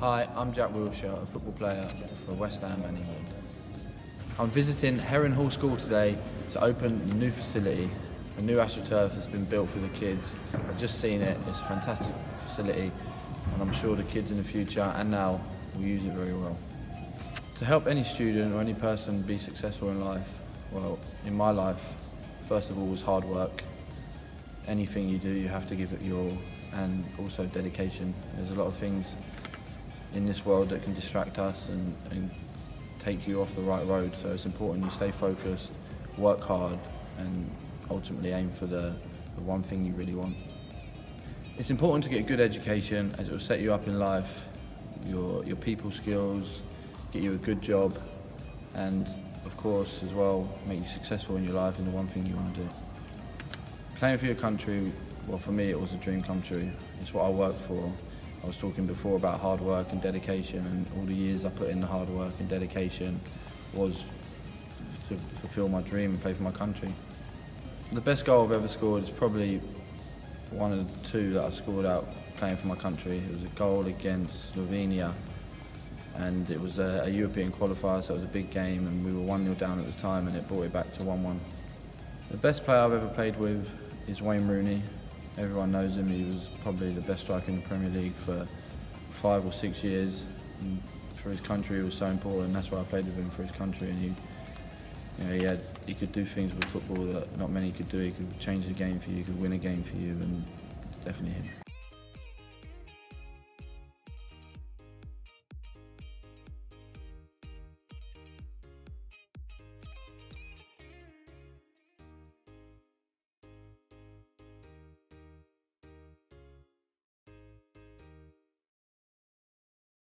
Hi, I'm Jack Wilshere, a football player for West Ham and England. I'm visiting Heron Hall School today to open the new facility. A new AstroTurf has been built for the kids. I've just seen it, it's a fantastic facility and I'm sure the kids in the future and now will use it very well. To help any student or any person be successful in life, well, in my life, first of all was hard work. Anything you do, you have to give it your all and also dedication. There's a lot of things in this world that can distract us and, and take you off the right road. So it's important you stay focused, work hard, and ultimately aim for the, the one thing you really want. It's important to get a good education as it will set you up in life, your, your people skills, get you a good job, and of course as well make you successful in your life in the one thing you want to do. Playing for your country, well for me it was a dream come true. It's what I worked for. I was talking before about hard work and dedication and all the years I put in the hard work and dedication was to fulfill my dream and play for my country. The best goal I've ever scored is probably one of the two that I scored out playing for my country. It was a goal against Slovenia and it was a, a European qualifier so it was a big game and we were 1-0 down at the time and it brought it back to 1-1. The best player I've ever played with is Wayne Rooney. Everyone knows him. He was probably the best striker in the Premier League for five or six years. And for his country, it was so important. That's why I played with him for his country. And he, you know, he had he could do things with football that not many could do. He could change the game for you. He could win a game for you, and definitely him.